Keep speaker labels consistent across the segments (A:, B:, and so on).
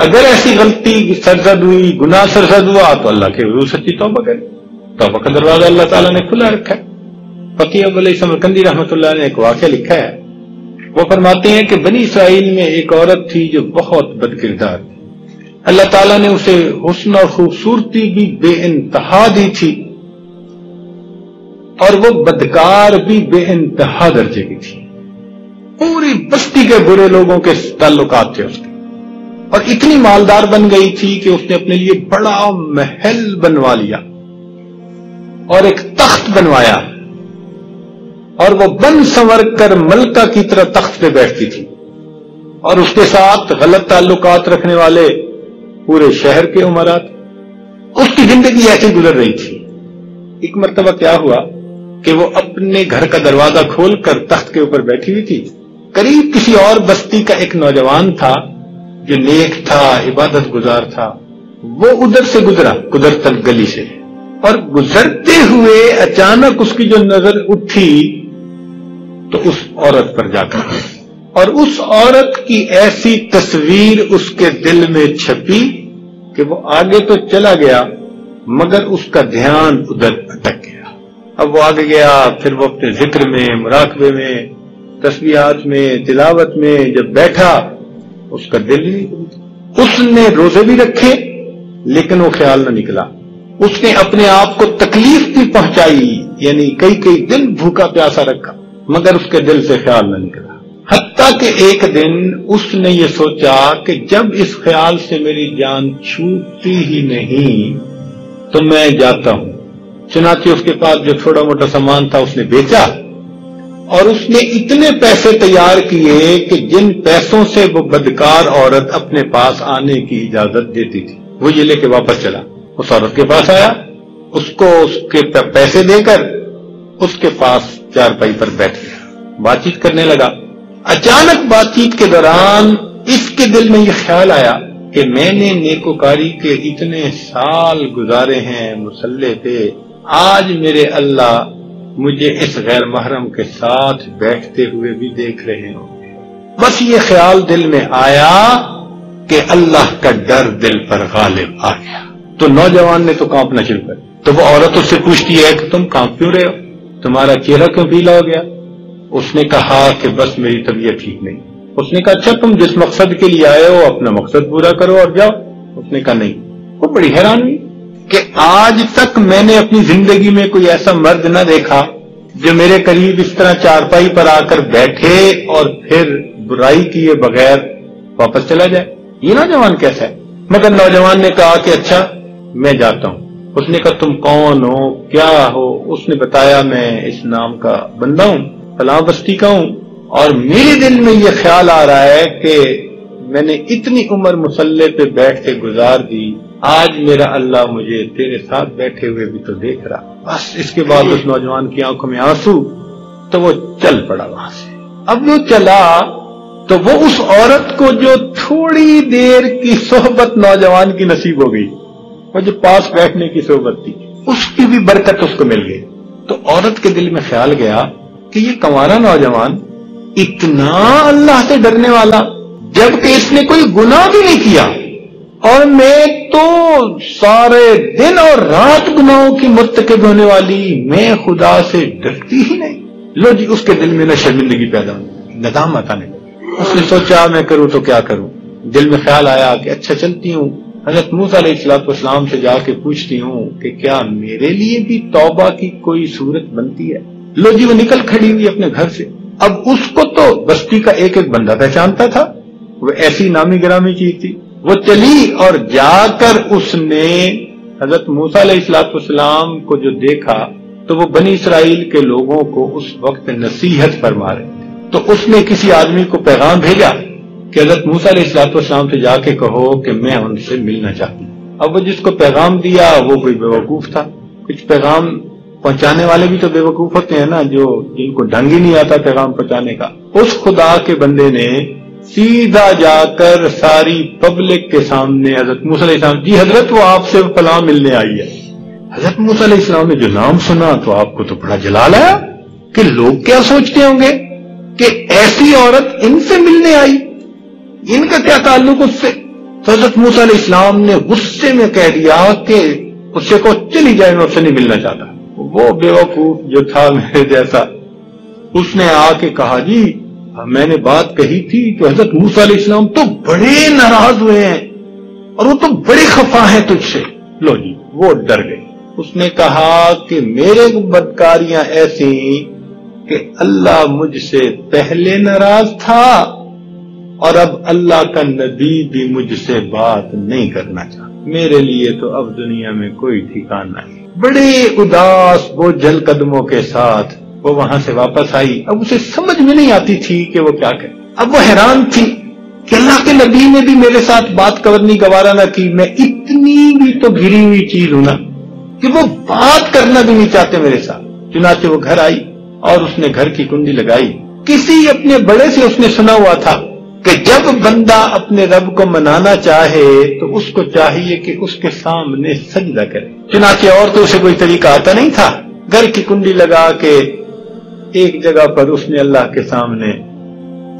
A: اگر ایسی غلطی سرزد ہوئی، گناہ سرزد ہوا، تو اللہ کے حضور سچی توبہ کرے توبہ کا دروازہ اللہ تعالیٰ نے کھلا رکھا ہے۔ فقی اب علیہ سمرکندی رحمۃ اللہ نے ایک واقعہ لکھا ہے۔ وہ فرماتے ہیں کہ بنی اسرائیل میں ایک عورت تھی جو بہت بد کردار تھی۔ اللہ تعالیٰ نے اسے حسن اور خوبصورتی بھی بے انتہا دی تھی اور وہ بدکار بھی بے انتہا درجے کی تھی۔ پوری بستی کے برے لوگوں کے تعلقات تھے اس کے اور اتنی مالدار بن گئی تھی کہ اس نے اپنے لیے بڑا محل بنوا لیا اور ایک تخت بنوایا اور وہ بن سنور کر ملکہ کی طرح تخت پہ بیٹھتی تھی اور اس کے ساتھ غلط تعلقات رکھنے والے پورے شہر کے عمرات اس کی زندگی ایسی گزر رہی تھی۔ ایک مرتبہ کیا ہوا کہ وہ اپنے گھر کا دروازہ کھول کر تخت کے اوپر بیٹھی ہوئی تھی۔ قریب کسی اور بستی کا ایک نوجوان تھا جو نیک تھا، عبادت گزار تھا، وہ ادھر سے گزرا قدرت گلی سے۔ اور گزرتے ہوئے اچانک اس کی جو نظر اٹھی، تو اس عورت پر جا کر۔ اور اس عورت کی ایسی تصویر اس کے دل میں چھپی کہ وہ آگے تو چلا گیا، مگر اس کا دھیان ادھر اٹک گیا۔ اب وہ آگے گیا، پھر وہ اپنے ذکر میں، مراقبے میں تصویرات میں، تلاوت میں، جب بیٹھا اس کا دل نہیں اس نے روزے بھی رکھے لیکن وہ خیال نہ نکلا۔ اس نے اپنے آپ کو تکلیف بھی پہنچائی یعنی کئی کئی دن بھوکا پیاسا رکھا، مگر اس کے دل سے خیال نہ نکلا۔ حتیٰ کہ ایک دن اس نے یہ سوچا کہ جب اس خیال سے میری جان چھوٹتی ہی نہیں تو میں جاتا ہوں۔ چنانچہ اس کے پاس جو تھوڑا موٹا سامان تھا اس نے بیچا۔ اور اس نے اتنے پیسے تیار کیے کہ جن پیسوں سے وہ بدکار عورت اپنے پاس آنے کی اجازت دیتی تھی۔ وہ یہ لے کے واپس چلا۔ اس عورت کے پاس آیا۔ اس کو اس کے پیسے دے کر اس کے پاس چار پائی پر بیٹھ گیا۔ بات چیت کرنے لگا۔ اچانک بات چیت کے دوران اس کے دل میں یہ خیال آیا کہ میں نے نیکوکاری کے اتنے سال گزارے ہیں مسلح پہ۔ آج میرے اللہ مجھے اس غیر محرم کے ساتھ بیٹھتے ہوئے بھی دیکھ رہے ہوں۔ بس یہ خیال دل میں آیا کہ اللہ کا ڈر دل پر غالب آ گیا۔ تو نوجوان نے تو کانپنا شروع کر تو وہ عورت اس سے پوچھتی ہے کہ تم کانپ کیوں رہے ہو؟ تمہارا چہرہ کیوں پیلا ہو گیا؟ اس نے کہا کہ بس میری طبیعت ٹھیک نہیں۔ اس نے کہا اچھا تم جس مقصد کے لیے آئے ہو، اپنا مقصد پورا کرو اور جاؤ۔ اس نے کہا، نہیں، وہ بڑی حیران ہوئی۔ کہ آج تک میں نے اپنی زندگی میں کوئی ایسا مرد نہ دیکھا جو میرے قریب اس طرح چارپائی پر آ کر بیٹھے اور پھر برائی کیے بغیر واپس چلا جائے۔ یہ نوجوان کیسا ہے؟ مگر نوجوان نے کہا کہ اچھا میں جاتا ہوں۔ اس نے کہا، تم کون ہو؟ کیا ہو؟ اس نے بتایا، میں اس نام کا بندہ ہوں، فلاں بستی کا ہوں۔ اور میرے دل میں یہ خیال آ رہا ہے کہ میں نے اتنی عمر مسلح پہ بیٹھ کے گزار دی۔ آج میرا اللہ مجھے تیرے ساتھ بیٹھے ہوئے بھی تو دیکھ رہا بس اس کے بعد اس نوجوان کی آنکھوں میں آنسو، تو وہ چل پڑا وہاں سے۔ اب وہ چلا، تو وہ اس عورت کو جو تھوڑی دیر کی صحبت نوجوان کی نصیب ہو گئی، وہ جو پاس بیٹھنے کی صحبت تھی، اس کی بھی برکت اس کو مل گئی۔ تو عورت کے دل میں خیال گیا کہ یہ کمارا نوجوان اتنا اللہ سے ڈرنے والا، جبکہ اس نے کوئی گناہ بھی نہیں کیا۔ اور میں تو سارے دن اور رات گناہوں کی مرتکب ہونے والی میں خدا سے ڈرتی ہی نہیں۔ لو جی اس کے دل میں نہ شرمندگی پیدا ہوئی ندام آنے اس نے سوچا، میں کروں تو کیا کروں؟ دل میں خیال آیا کہ اچھا چلتی ہوں۔ حضرت موس علیہ السلاط اسلام سے جا کے پوچھتی ہوں کہ کیا میرے لیے بھی توبہ کی کوئی صورت بنتی ہے؟ لو جی وہ نکل کھڑی ہوئی اپنے گھر سے۔ اب اس کو تو بستی کا ایک ایک بندہ پہچانتا تھا۔ وہ ایسی نامی گرامی چیز تھی۔ وہ چلی اور جا کر اس نے حضرت موسا علیہ السلاط کو جو دیکھا تو وہ بنی اسرائیل کے لوگوں کو اس وقت نصیحت پر مارے تو اس نے کسی آدمی کو پیغام بھیجا کہ حضرت موسا علیہ السلاط والسلام سے جا کے کہو کہ میں ان سے ملنا چاہتی ہوں۔ اب وہ جس کو پیغام دیا وہ کوئی بے وقوف تھا۔ کچھ پیغام پہنچانے والے بھی تو بے وقوف ہوتے ہیں نا جو جن کو ڈھنگ ہی نہیں آتا پیغام پہنچانے کا۔ اس خدا کے بندے نے سیدھا جا کر ساری پبلک کے سامنے حضرت علیہ السلام جی حضرت وہ آپ سے فلاں ملنے آئی ہے۔ حضرت علیہ السلام نے جو نام سنا تو آپ کو تو بڑا جلال آیا کہ لوگ کیا سوچتے ہوں گے کہ ایسی عورت ان سے ملنے آئی۔ ان کا کیا تعلق اس سے؟ تو حضرت موسیٰ علیہ السلام نے غصے میں کہہ دیا کہ اس سے کو چلی جائے، میں اس سے نہیں ملنا چاہتا۔ وہ بیوقوف جو تھا میرے جیسا، اس نے آ کے کہا جی ہاں، میں نے بات کہی تھی کہ حضرت موسیٰ علیہ السلام تو بڑے ناراض ہوئے ہیں اور وہ تو بڑے خفا ہیں تجھ سے۔ لو جی وہ ڈر گئے۔ اس نے کہا کہ میرے بدکاریاں ایسی کہ اللہ مجھ سے پہلے ناراض تھا اور اب اللہ کا نبی بھی مجھ سے بات نہیں کرنا چاہتا۔ میرے لیے تو اب دنیا میں کوئی ٹھکانا نہیں۔ بڑے اداس وہ جل قدموں کے ساتھ وہ وہاں سے واپس آئی۔ اب اسے سمجھ میں نہیں آتی تھی کہ وہ کیا کہ اب وہ حیران تھی کہ اللہ کے نبی نے بھی میرے ساتھ بات کرنی گوارا نہ کی۔ میں اتنی بھی تو گری ہوئی چیز ہوں نا کہ وہ بات کرنا بھی نہیں چاہتے میرے ساتھ۔ چنانچہ وہ گھر آئی اور اس نے گھر کی کنڈی لگائی۔ کسی اپنے بڑے سے اس نے سنا ہوا تھا کہ جب بندہ اپنے رب کو منانا چاہے تو اس کو چاہیے کہ اس کے سامنے سجدہ کرے۔ چنانچہ اور تو اسے کوئی طریقہ آتا نہیں تھا۔ گھر کی کنڈی لگا کے ایک جگہ پر اس نے اللہ کے سامنے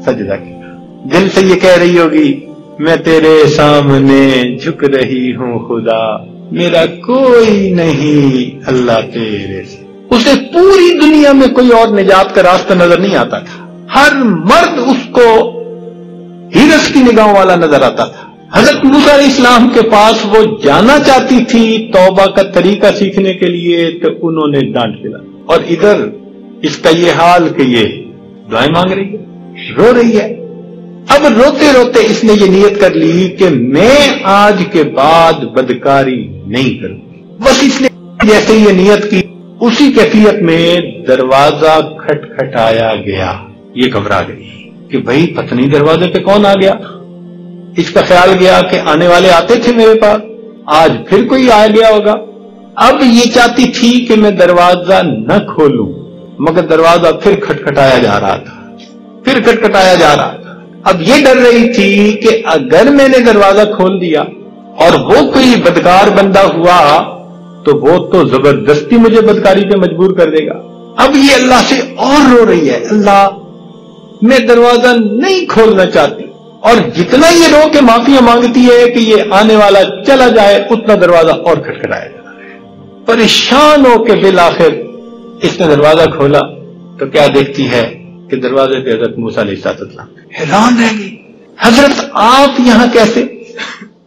A: سجدہ کیا۔ دل سے یہ کہہ رہی ہوگی، میں تیرے سامنے جھک رہی ہوں، خدا۔ میرا کوئی نہیں اللہ تیرے سے۔ اسے پوری دنیا میں کوئی اور نجات کا راستہ نظر نہیں آتا تھا۔ ہر مرد اس کو ہیرس کی نگاہوں والا نظر آتا تھا۔ حضرت علیہ اسلام کے پاس وہ جانا چاہتی تھی توبہ کا طریقہ سیکھنے کے لیے، تو انہوں نے ڈانٹ دلا اور ادھر اس کا یہ حال کہ یہ دعائیں مانگ رہی ہے، رو رہی ہے۔ اب روتے روتے اس نے یہ نیت کر لی کہ میں آج کے بعد بدکاری نہیں کروں بس اس نے جیسے یہ نیت کی، اسی کیفیت میں دروازہ کھٹ کھٹایا گیا۔ یہ گھبرا گئی کہ بھائی پتنی دروازے پہ کون آ گیا؟ اس کا خیال گیا کہ آنے والے آتے تھے میرے پاس، آج پھر کوئی آ گیا ہوگا۔ اب یہ چاہتی تھی کہ میں دروازہ نہ کھولوں۔ مگر دروازہ پھر کھٹکھٹایا جا رہا تھا۔ پھر کھٹکھٹایا جا رہا تھا۔ اب یہ ڈر رہی تھی کہ اگر میں نے دروازہ کھول دیا اور وہ کوئی بدکار بندہ ہوا تو وہ تو زبردستی مجھے بدکاری پہ مجبور کر دے گا۔ اب یہ اللہ سے اور رو رہی ہے۔ اللہ، میں دروازہ نہیں کھولنا چاہتی۔ اور جتنا یہ رو کے معافیا مانگتی ہے کہ یہ آنے والا چلا جائے، اتنا دروازہ اور کھٹکھٹایا جا رہا ہے۔ پریشان ہو کے بالآخر اس نے دروازہ کھولا تو کیا دیکھتی ہے کہ دروازے پہ حضرت موسا علیہ اللہ حیران رہ گئی۔ حضرت آپ یہاں کیسے؟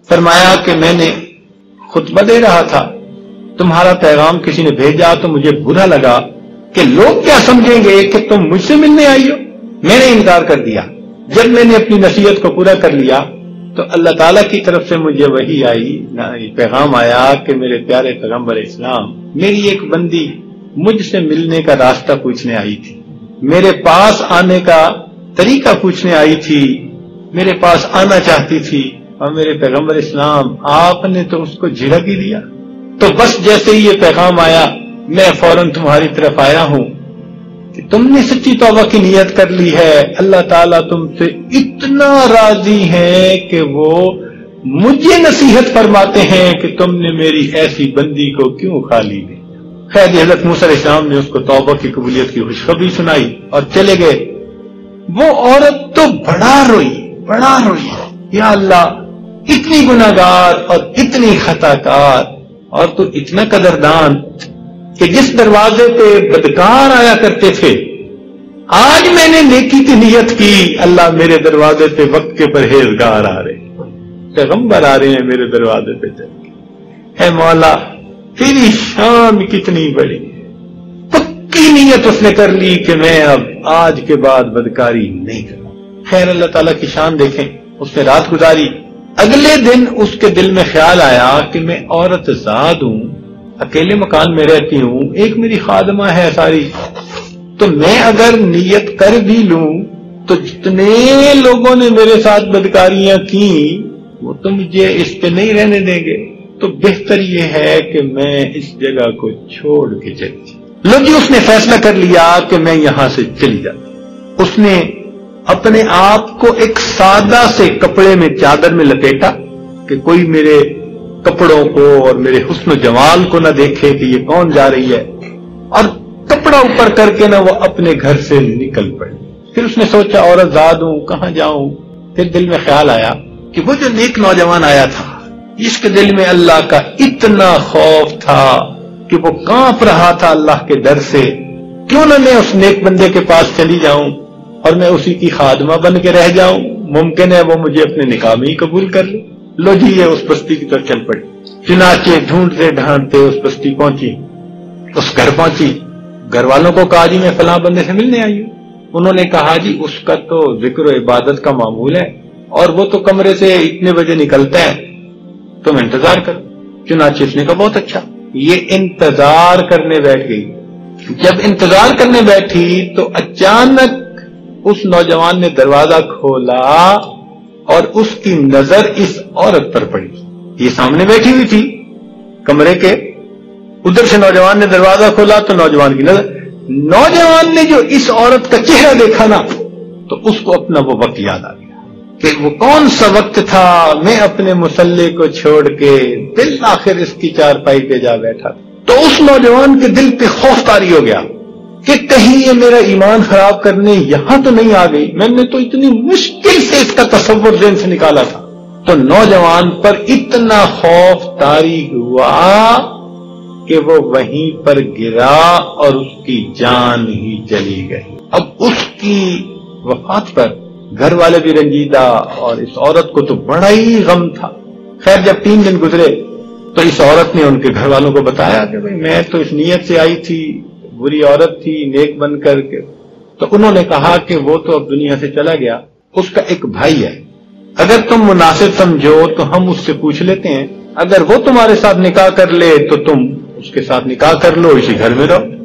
A: فرمایا کہ میں نے خطبہ دے رہا تھا۔ تمہارا پیغام کسی نے بھیجا تو مجھے برا لگا کہ لوگ کیا سمجھیں گے کہ تم مجھ سے ملنے آئی ہو؟ میں نے انکار کر دیا۔ جب میں نے اپنی نصیحت کو پورا کر لیا تو اللہ تعالیٰ کی طرف سے مجھے وہی آئی، پیغام آیا کہ میرے پیارے پیغمبر اسلام، میری ایک بندی مجھ سے ملنے کا راستہ پوچھنے آئی تھی۔ میرے پاس آنے کا طریقہ پوچھنے آئی تھی۔ میرے پاس آنا چاہتی تھی۔ اور میرے پیغمبر اسلام، آپ نے تو اس کو جھڑک ہی دیا۔ تو بس جیسے ہی یہ پیغام آیا، میں فوراً تمہاری طرف آیا ہوں کہ تم نے سچی توبہ کی نیت کر لی ہے۔ اللہ تعالیٰ تم سے اتنا راضی ہے کہ وہ مجھے نصیحت فرماتے ہیں کہ تم نے میری ایسی بندی کو کیوں خالی دی خیر حضرت علیہ السلام نے اس کو توبہ کی قبولیت کی خوشخبری سنائی اور چلے گئے۔ وہ عورت تو بڑا روئی بڑا روئی۔ یا اللہ، اتنی گناگار اور اتنی خطا کار اور تو اتنا قدردان کہ جس دروازے پہ بدکار آیا کرتے تھے، آج میں نے نیکی کی نیت کی، اللہ میرے دروازے پہ وقت کے پرہیزگار آ رہے۔ پیغمبر آ رہے ہیں میرے دروازے پہ چل اے مولا تیری شان کتنی بڑی پکی نیت اس نے کر لی کہ میں اب آج کے بعد بدکاری نہیں کروں۔ خیر، اللہ تعالیٰ کی شان دیکھیں، اس نے رات گزاری۔ اگلے دن اس کے دل میں خیال آیا کہ میں عورت زاد ہوں، اکیلے مکان میں رہتی ہوں، ایک میری خادمہ ہے ساری۔ تو میں اگر نیت کر بھی لوں، تو جتنے لوگوں نے میرے ساتھ بدکاریاں کی، وہ تو مجھے اس پہ نہیں رہنے دیں گے۔ تو بہتر یہ ہے کہ میں اس جگہ کو چھوڑ کے چلی لو جی اس نے فیصلہ کر لیا کہ میں یہاں سے چلی جاتی اس نے اپنے آپ کو ایک سادہ سے کپڑے میں چادر میں لپیٹا کہ کوئی میرے کپڑوں کو اور میرے حسن و جمال کو نہ دیکھے کہ یہ کون جا رہی ہے۔ اور کپڑا اوپر کر کے نہ وہ اپنے گھر سے نکل پڑی۔ پھر اس نے سوچا، عورت زاد ہوں کہاں جاؤں؟ پھر دل میں خیال آیا کہ وہ جو نیک نوجوان آیا تھا اس کے دل میں اللہ کا اتنا خوف تھا کہ وہ کانپ رہا تھا اللہ کے ڈر سے۔ کیوں نہ میں اس نیک بندے کے پاس چلی جاؤں اور میں اسی کی خادمہ بن کے رہ جاؤں؟ ممکن ہے وہ مجھے اپنے نکاح میں ہی قبول کر لے۔ لو جی یہ اس بستی کی طرف چل پڑی۔ چنانچہ ڈھونڈتے ڈھانڈتے اس بستی پہنچی۔ اس گھر پہنچی۔ گھر والوں کو کہا جی میں فلاں بندے سے ملنے آئی ہوں۔ انہوں نے کہا جی اس کا تو ذکر و عبادت کا معمول ہے اور وہ تو کمرے سے اتنے بجے نکلتا ہے۔ تم انتظار کرو چنانچہ اس نے کہا بہت اچھا۔ یہ انتظار کرنے بیٹھ گئی۔ جب انتظار کرنے بیٹھی تو اچانک اس نوجوان نے دروازہ کھولا اور اس کی نظر اس عورت پر پڑی۔ یہ سامنے بیٹھی ہوئی تھی کمرے کے۔ ادھر سے نوجوان نے دروازہ کھولا تو نوجوان کی نظر۔ نوجوان نے جو اس عورت کا چہرہ دیکھا نا، تو اس کو اپنا وہ وقت یاد آ گیا۔ کہ وہ کون سا وقت تھا میں اپنے مسلح کو چھوڑ کے دل آخر اس کی چار پائی پہ جا بیٹھا تو اس نوجوان کے دل پہ خوف تاری ہو گیا کہ کہیں یہ میرا ایمان خراب کرنے یہاں تو نہیں آ گئی۔ میں نے تو اتنی مشکل سے اس کا تصور ذہن سے نکالا تھا۔ تو نوجوان پر اتنا خوف تاری ہوا کہ وہ وہیں پر گرا اور اس کی جان ہی چلی گئی۔ اب اس کی وفات پر گھر والے بھی رنجیدہ اور اس عورت کو تو بڑا ہی غم تھا۔ خیر، جب تین دن گزرے تو اس عورت نے ان کے گھر والوں کو بتایا کہ بھائی، میں تو اس نیت سے آئی تھی، بری عورت تھی، نیک بن کر کے۔ تو انہوں نے کہا کہ وہ تو اب دنیا سے چلا گیا، اس کا ایک بھائی ہے۔ اگر تم مناسب سمجھو تو ہم اس سے پوچھ لیتے ہیں۔ اگر وہ تمہارے ساتھ نکاح کر لے تو تم اس کے ساتھ نکاح کر لو، اسی گھر میں رہو۔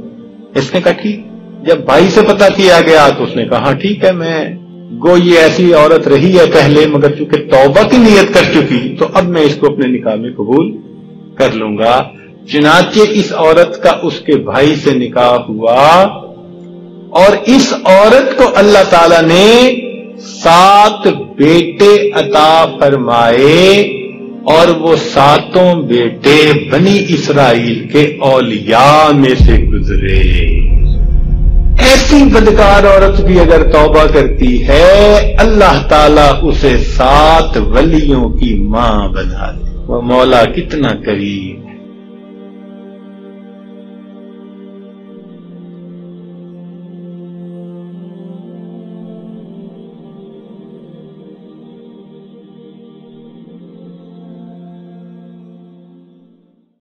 A: اس نے کہا، ٹھیک۔ جب بھائی سے پتا کیا گیا تو اس نے کہا، ٹھیک ہے، میں گو یہ ایسی عورت رہی ہے پہلے مگر چونکہ توبہ کی نیت کر چکی تو اب میں اس کو اپنے نکاح میں قبول کر لوں گا۔ چنانچہ اس عورت کا اس کے بھائی سے نکاح ہوا اور اس عورت کو اللہ تعالی نے سات بیٹے عطا فرمائے اور وہ ساتوں بیٹے بنی اسرائیل کے اولیاء میں سے گزرے۔ ایسی بدکار عورت بھی اگر توبہ کرتی ہے، اللہ تعالیٰ اسے سات ولیوں کی ماں بنا دے۔ وہ مولا کتنا قریب۔